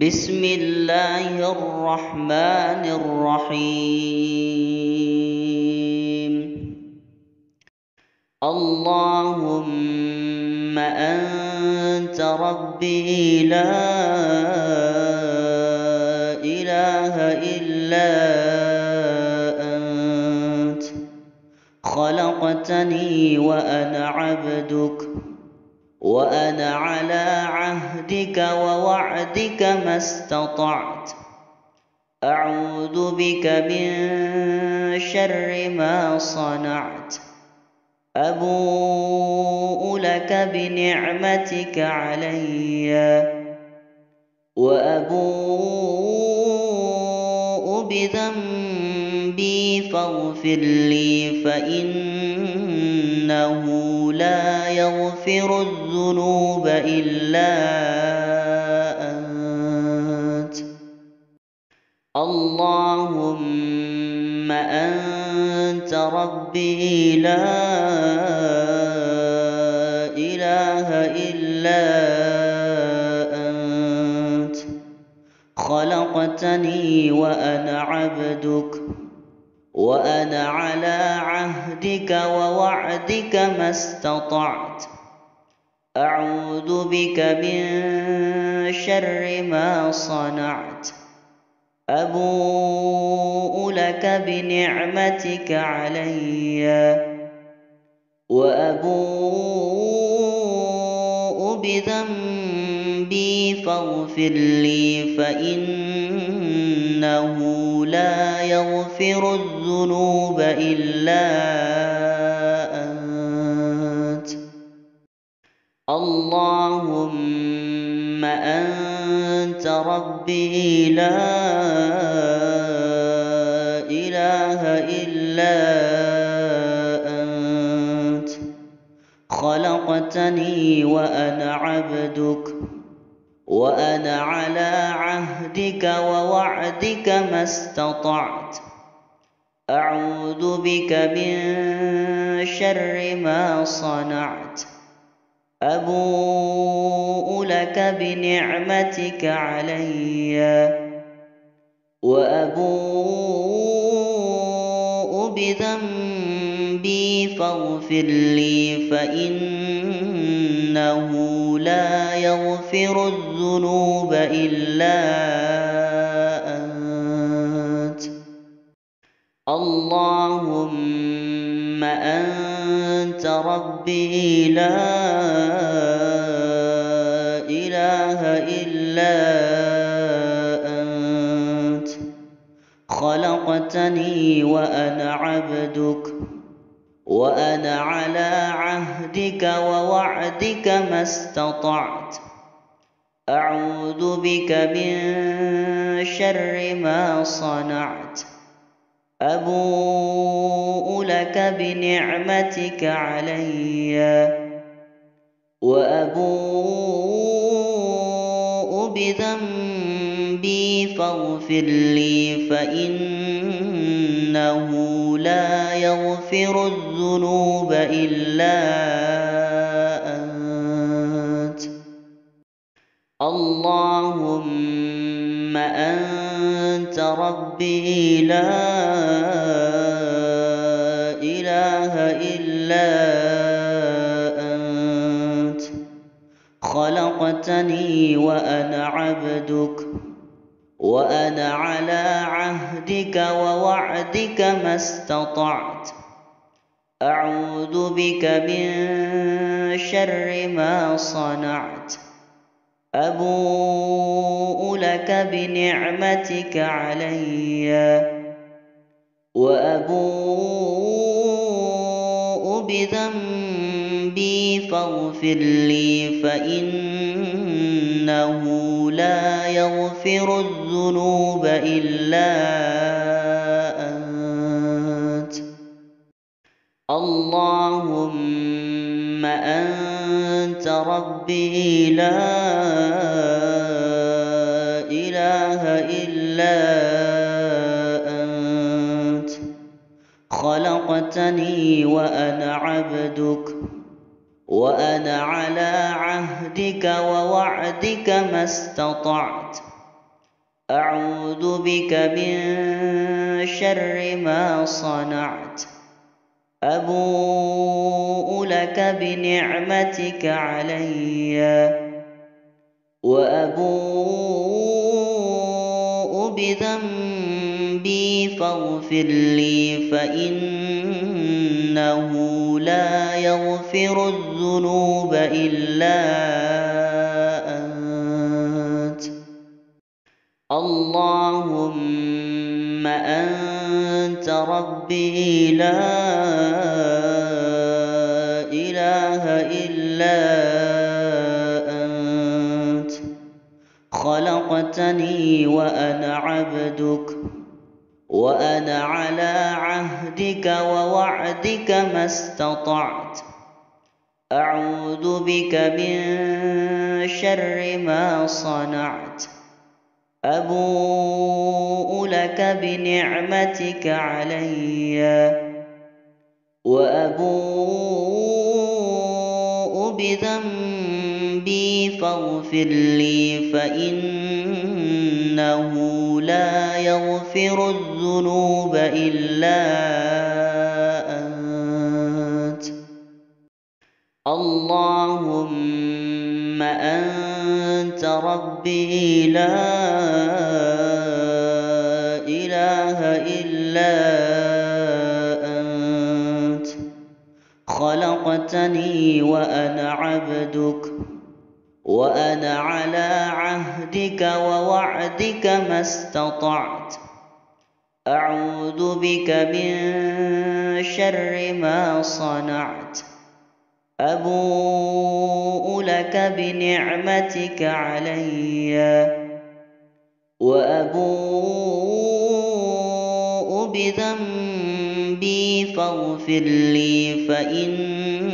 بسم الله الرحمن الرحيم. اللهم أنت ربي لا إله إلا أنت. خلقتني وأنا عبدك. وأنا على عهدك ووعدك ما استطعت. أعوذ بك من شر ما صنعت. أبوء لك بنعمتك علي. وأبوء بذنبي فاغفر لي فإنه لا يغفر الذنوب إلا أنت. اللهم أنت ربي لا إله إلا أنت. خلقتني وأنا عبدك. وأنا على عهدك ووعدك ما استطعت. أعوذ بك من شر ما صنعت. أبوء لك بنعمتك علي. وأبوء بذنبي فاغفر لي فإنه لا يغفر الذنوب إلا أنت. اللهم أنت ربي لا إله إلا أنت. خلقتني وأنا عبدك. وأنا على عهدك ووعدك ما استطعت. أعوذ بك من شر ما صنعت. أبوء لك بنعمتك علي. وأبوء بذنبي فاغفر لي فإنه لا يغفر الذنوب إلا أنت. اللهم أنت ربي لا إله إلا أنت. خلقتني وأنا عبدك وأنا على عهدك ووعدك ما استطعت. أعوذ بك من شر ما صنعت. أبوء لك بنعمتك علي. وأبوء بذنبي فاغفر لي فإنه لا يغفر الذنوب إلا أنت اللهم أنت ربي لا إله إلا أنت. خلقتني وأنا عبدك وأنا على عهدك ووعدك ما استطعت. أعوذ بك من شر ما صنعت. أبوء لك بنعمتك علي. وأبوء بذنبي فاغفر لي فإنه لا يغفر الذنوب إلا أنت. اللهم أنت ربي لا إله إلا أنت. خلقتني وأنا عبدك وأنا على عهدك ووعدك ما استطعت. أعوذ بك من شر ما صنعت. أبوء لك بنعمتك علي. وأبوء بذنبي فاغفر لي فإنه لا يغفر الذنوب إلا أنت. اللهم أنت ربي لا خلقتني وأنا عبدك وأنا على عهدك ووعدك ما استطعت. أعوذ بك من شر ما صنعت. أبوء لك بنعمتك علي وأبوء بذنبي فاغفر لي فإنه لا يغفر الذنوب إلا أنت. اللهم أنت ربي لا إله إلا أنت. خلقتني وأنا عبدك. وأنا على عهدك ووعدك ما استطعت. أعوذ بك من شر ما صنعت. أبوء لك بنعمتك علي. وأبوء بذنبي فاغفر لي فإنه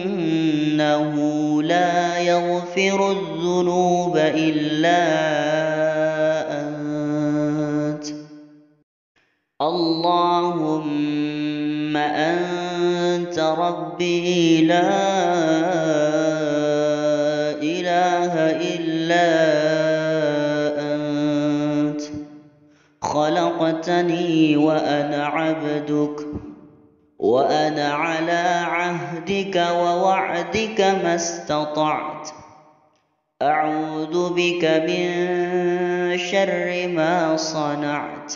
لا يغفر الذنوب إلا أنت. اللهم أنت ربي لا إله إلا أنت. خلقتني وأنا عبدك. وأنا على عهدك ووعدك ما استطعت. أعوذ بك من شر ما صنعت.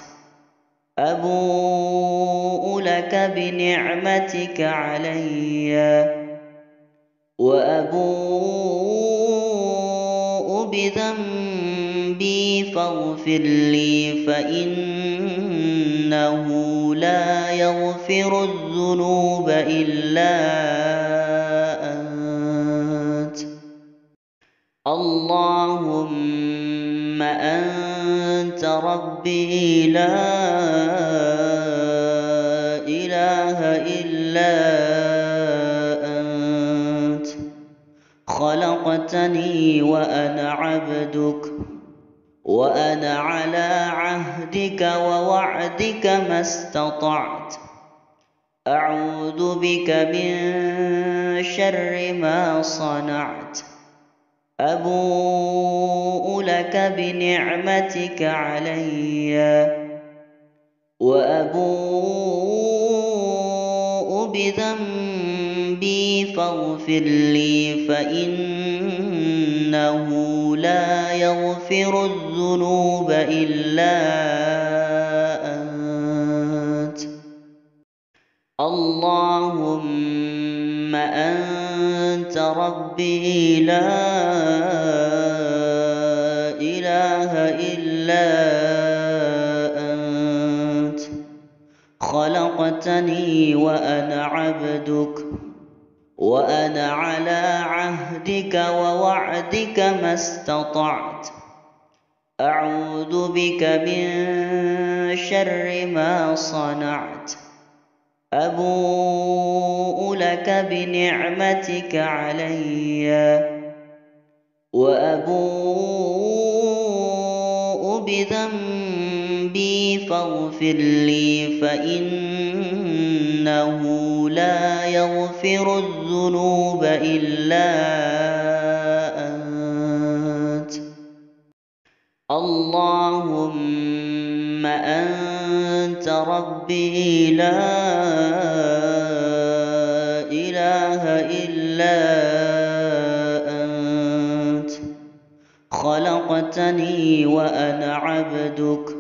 أبوء لك بنعمتك علي. وأبوء بذنبي فاغفر لي فإنه لا يغفر يغفر الذنوب إلا أنت. اللهم أنت ربي لا إله إلا أنت. خلقتني وأنا عبدك وأنا على عهدك ووعدك ما استطعت. أعوذ بك من شر ما صنعت. أبوء لك بنعمتك علي. وأبوء بذنبي فاغفر لي فإنه لا يغفر الذنوب إلا أنت اللهم أنت ربي لا إله إلا أنت. خلقتني وأنا عبدك وأنا على عهدك ووعدك ما استطعت. أعوذ بك من شر ما صنعت. أبوء لك بنعمتك علي. وأبوء بذنبي فاغفر لي فإنه لا يغفر الذنوب إلا أنت. اللهم أنت ربي لا إله إلا أنت. خلقتني وأنا عبدك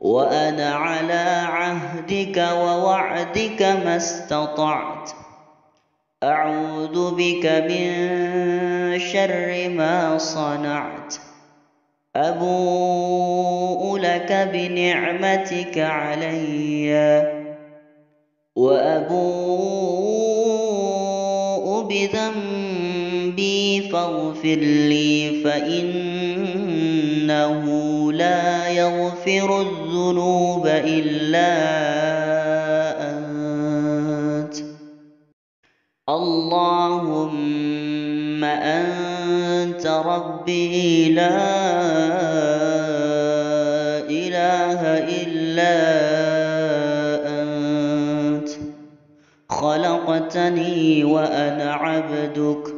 وأنا على عهدك ووعدك ما استطعت. أعوذ بك من شر ما صنعت. أبوء لك بنعمتك علي. وأبوء بذنبي فاغفر لي فإنه لا يغفر الذنوب إلا أنت. اللهم أنت ربي لا خلقتني وأنا عبدك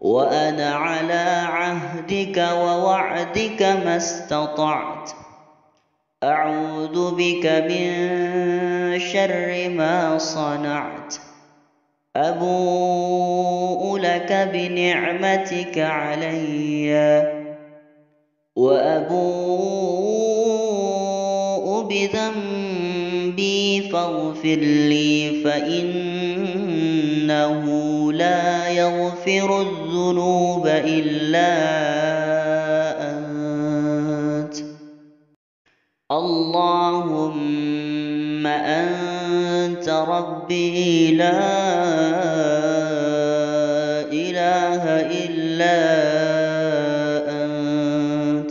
وأنا على عهدك ووعدك ما استطعت. أعوذ بك من شر ما صنعت. أبوء لك بنعمتك علي وأبوء فاغفر لي فإنه لا يغفر الذنوب إلا أنت. اللهم أنت ربي لا إله إلا أنت.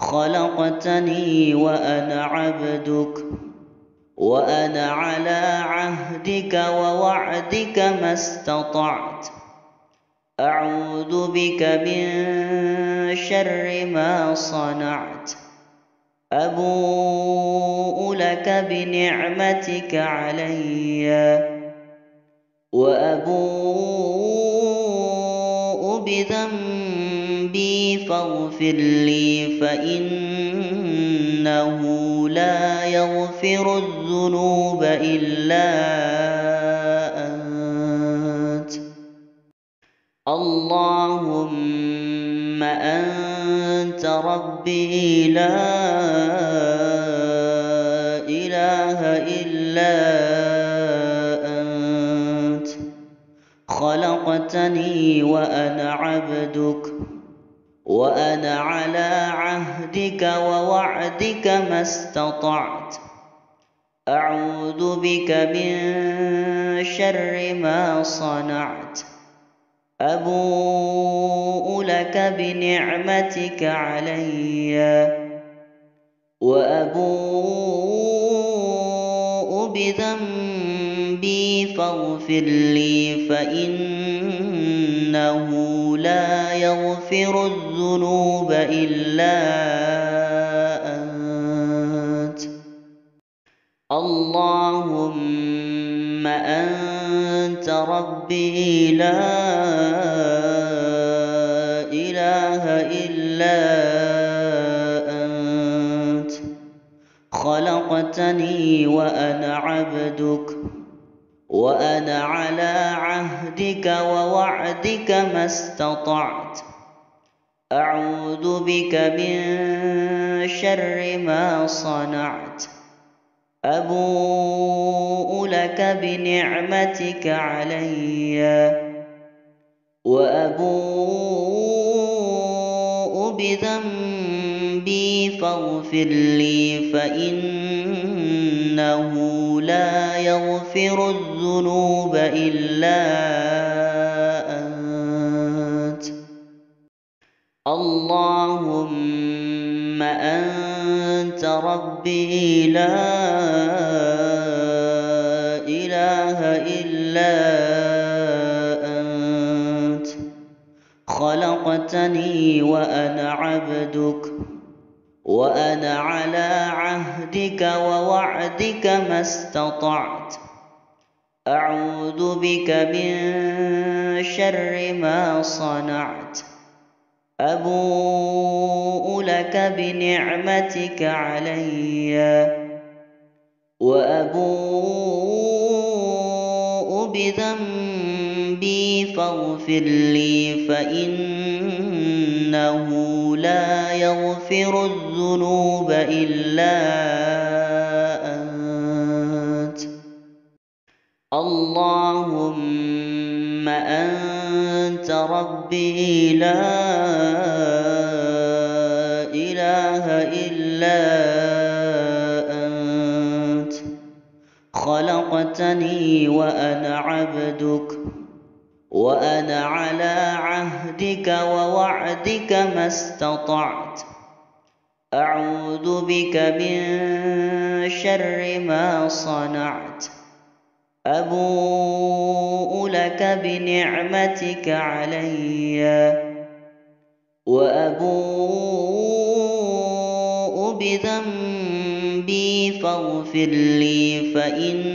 خلقتني وأنا عبدك. وأنا على عهدك ووعدك ما استطعت. أعوذ بك من شر ما صنعت. أبوء لك بنعمتك علي. وأبوء بذنبي فاغفر لي فإنه لا يغفر الذنوب إلا أنت. اللهم أنت ربي لا إله إلا أنت. خلقتني وأنا عبدك. وأنا على عهدك ووعدك ما استطعت. أعوذ بك من شر ما صنعت. أبوء لك بنعمتك علي. وأبوء بذنبي فاغفر لي فإنه لا يغفر الذنوب إلا أنت. اللهم أنت ربي لا إله إلا أنت. خلقتني وأنا عبدك. وأنا على عهدك ووعدك ما استطعت. أعوذ بك من شر ما صنعت. أبوء لك بنعمتك علي. وأبوء بذنبي فاغفر لي فإنه لا يغفر الذنوب إلا أنت. اللهم أنت ربي لا إله إلا أنت. خلقتني وأنا عبدك. وأنا على عهدك ووعدك ما استطعت. أعوذ بك من شر ما صنعت. أبوء لك بنعمتك علي. وأبوء بذنبي فاغفر لي فإنه لا يغفر الذنوب إلا أنت. اللهم أنت ربي لا إله إلا أنت. خلقتني وأنا عبدك. وأنا على عهدك ووعدك ما استطعت. أعوذ بك من شر ما صنعت. أبوء لك بنعمتك علي. وأبوء بذنبي فاغفر لي فإنه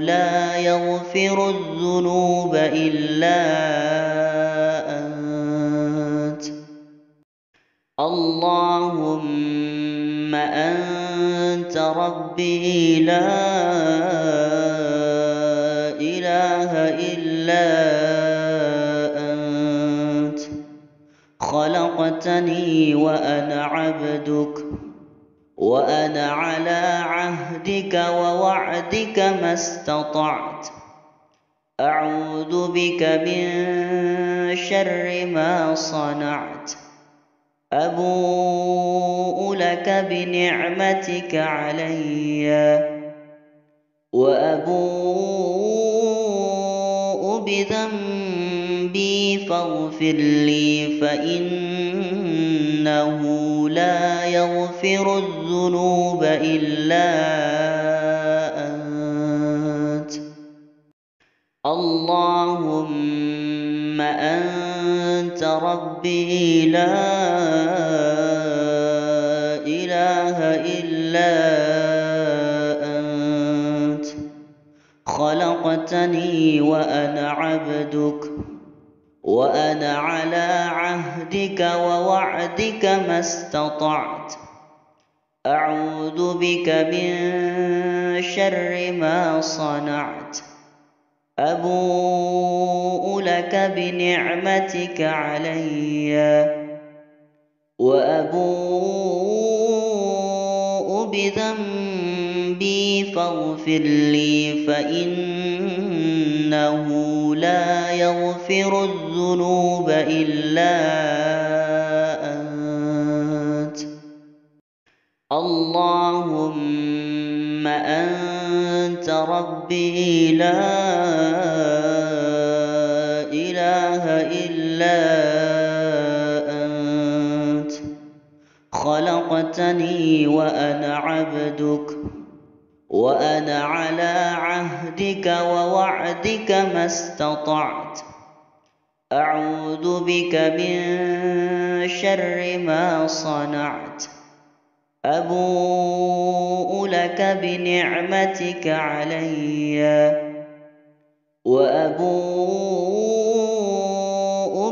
لا يغفر الذنوب إلا أنت. اللهم أنت ربي لا إله إلا أنت. خلقتني وأنا عبدك وأنا على عهدك ووعدك ما استطعت. أعوذ بك من شر ما صنعت. أبوء لك بنعمتك علي. وأبوء بذنبي فاغفر لي فإنه لا يغفر الذنوب إلا أنت ربي لا إله إلا أنت. خلقتني وأنا عبدك وأنا على عهدك ووعدك ما استطعت. أعوذ بك من شر ما صنعت. أبوء لك بنعمتك علي. وأبوء بذنبي فاغفر لي فإنه لا يغفر الذنوب إلا أنت. اللهم أنت ربي لا خلقتني وأنا عبدك وأنا على عهدك ووعدك ما استطعت. أعوذ بك من شر ما صنعت. أبوء لك بنعمتك علي وأبوء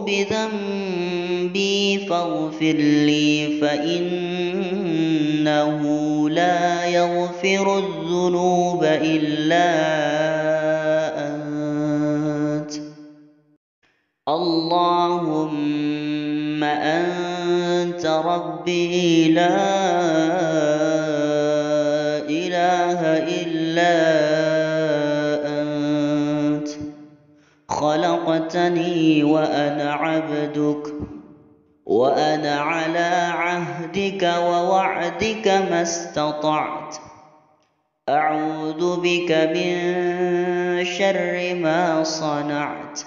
بذنبي فاغفر لي فإنه لا يغفر الذنوب إلا أنت. اللهم أنت ربي لا إله إلا أنت. خلقتني وأنا عبدك. وأنا على عهدك ووعدك ما استطعت. أعوذ بك من شر ما صنعت.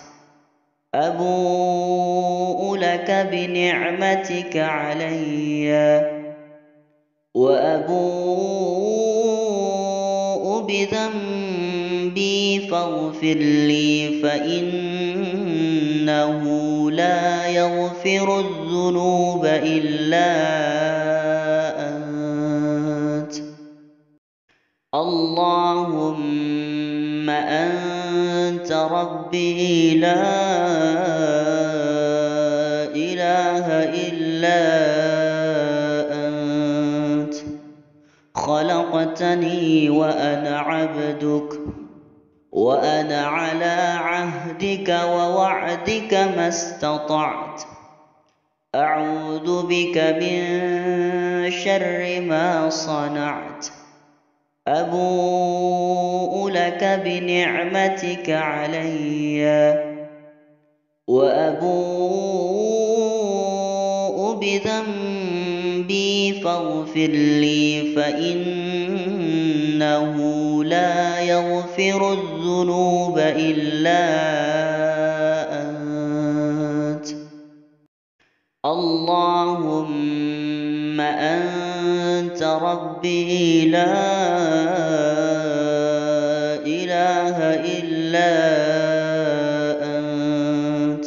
أبوء لك بنعمتك علي. وأبوء بذنبي فاغفر لي فإنه لا يغفر الذنوب إلا أنت. اللهم أنت ربي لا إله إلا أنت. خلقتني وأنا عبدك. وأنا على عهدك ووعدك ما استطعت. أعوذ بك من شر ما صنعت. أبوء لك بنعمتك علي. وأبوء بذنبي فاغفر لي فإنه لا يغفر الذنوب إلا أنت. اللهم أنت ربي لا إله إلا أنت.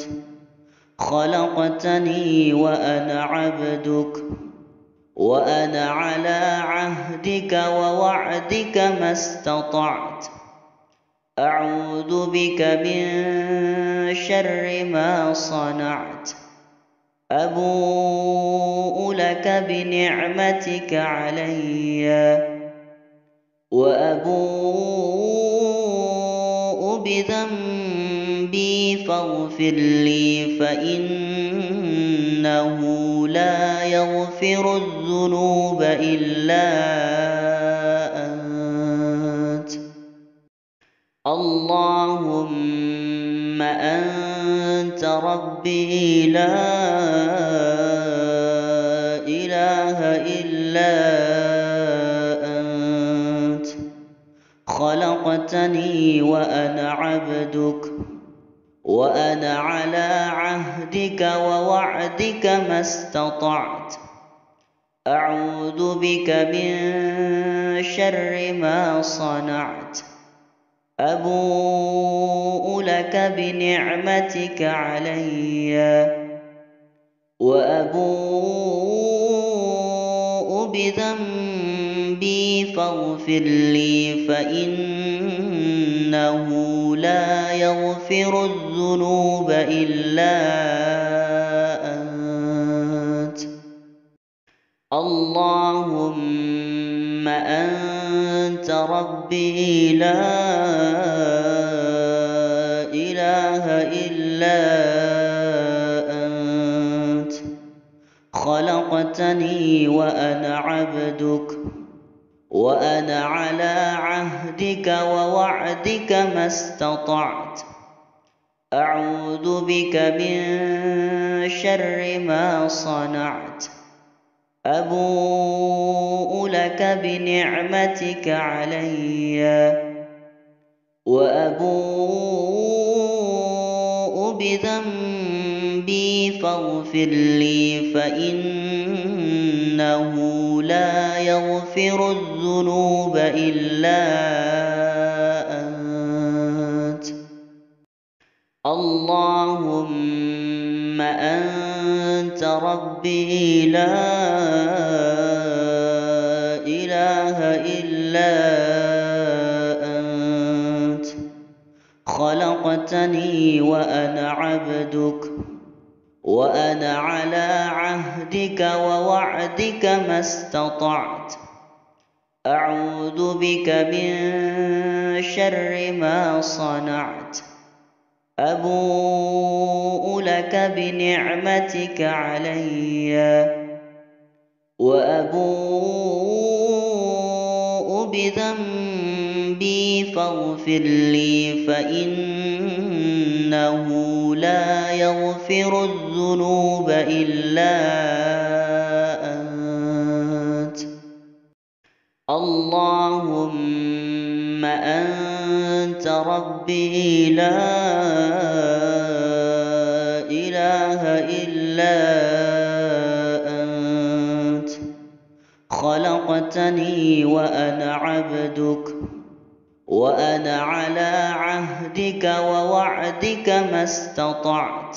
خلقتني وأنا عبدك. وأنا على عهدك ووعدك ما استطعت. أعوذ بك من شر ما صنعت. أبوء لك بنعمتك علي. وأبوء بذنبي فاغفر لي فإنه لا يغفر الذنوب إلا أنت. اللهم أنت ربي لا إله إلا أنت. خلقتني وأنا عبدك وأنا على عهدك ووعدك ما استطعت. أعوذ بك من شر ما صنعت. أبوء لك بنعمتك علي. وأبوء بذنبي فاغفر لي فإنه لا يغفر الذنوب إلا أنت اللهم أنت ربي لا إله إلا أنت. خلقتني وأنا عبدك وأنا على عهدك ووعدك ما استطعت. أعوذ بك من شر ما صنعت. أبوء لك بنعمتك علي. وأبوء بذنبي فاغفر لي فإنه لا يغفر الذنوب إلا أنت. اللهم أنت ربي لا إله إلا أنت. خلقتني وأنا عبدك وأنا على عهدك ووعدك ما استطعت. أعوذ بك من شر ما صنعت. أبوء لك بنعمتك علي. وأبوء بذنبي فاغفر لي فإنه لا يغفر الذنوب إلا أنت. اللهم أنت ربي لا خلقتني وأنا عبدك وأنا على عهدك ووعدك ما استطعت.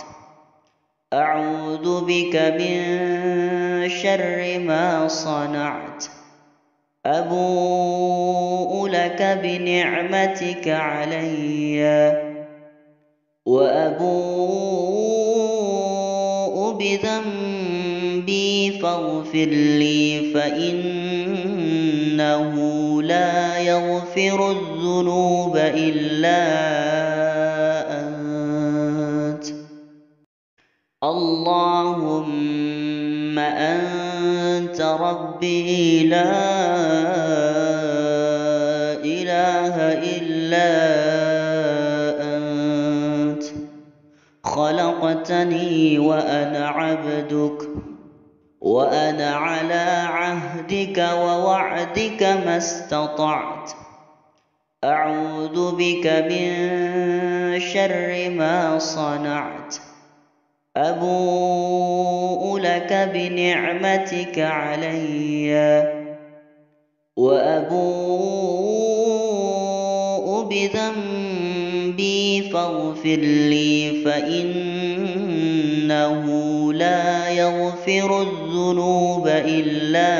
أعوذ بك من شر ما صنعت. أبوء لك بنعمتك علي وأبوء بذنبي ذنبي فاغفر لي فإنه لا يغفر الذنوب إلا أنت. اللهم أنت ربي لا إله إلا أنت. خلقتني وأنا عبدك. وأنا على عهدك ووعدك ما استطعت. أعوذ بك من شر ما صنعت. أبوء لك بنعمتك علي. وأبوء بذنبي فاغفر لي فإنه يغفر الذنوب إلا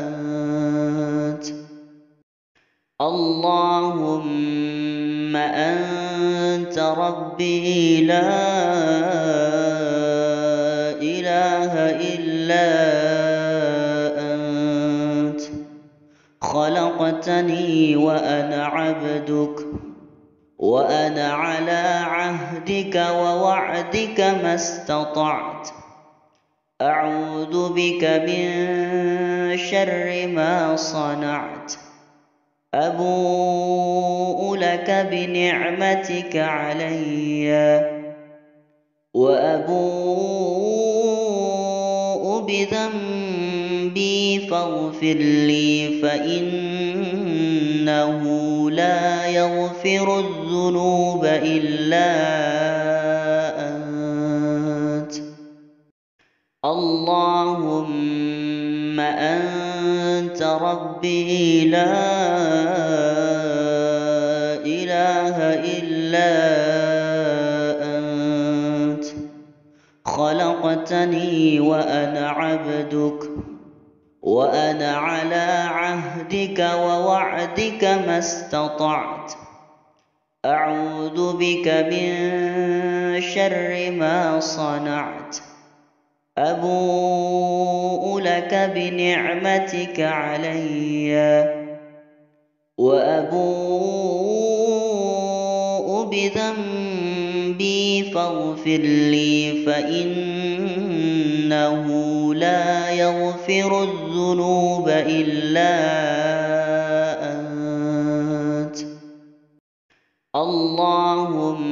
أنت. اللهم أنت ربي لا إله إلا أنت. خلقتني وأنا عبدك. وأنا على عهدك ووعدك ما استطعت. أعوذ بك من شر ما صنعت. أبوء لك بنعمتك علي. وأبوء بذنبي فاغفر لي فإنه لا يغفر الذنوب إلا أنت. اللهم أنت ربي لا إله إلا أنت. خلقتني وأنا عبدك. وأنا على عهدك ووعدك ما استطعت. أعوذ بك من شر ما صنعت. أبوء لك بنعمتك علي. وأبوء بذنبي فاغفر لي فإنه لا يغفر الذنوب إلا أنت. اللهم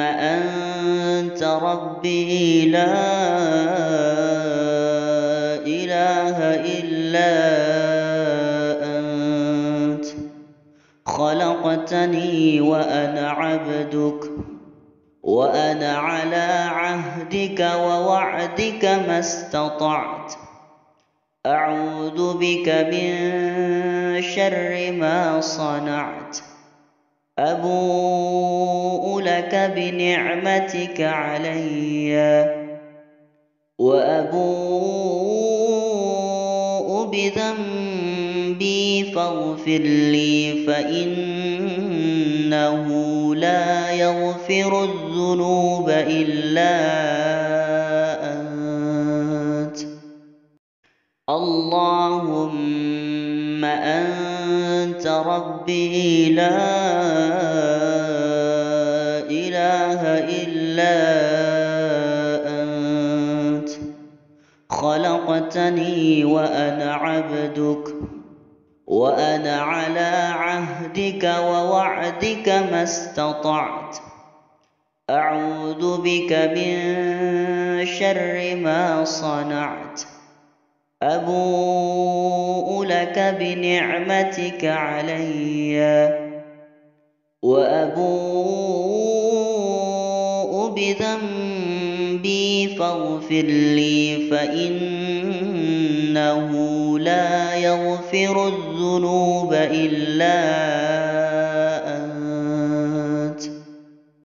أنت ربي لا إله إلا أنت. خلقتني وأنا عبدك وأنا على عهدك ووعدك ما استطعت. بك من شر ما صنعت. أبوء لك بنعمتك علي. وأبوء بذنبي فاغفر لي فإنه لا يغفر الذنوب إلا أنت اللهم أنت ربي لا إله إلا أنت. خلقتني وأنا عبدك وأنا على عهدك ووعدك ما استطعت. أعوذ بك من شر ما صنعت. أبوء لك بنعمتك علي. وأبوء بذنبي فاغفر لي فإنه لا يغفر الذنوب إلا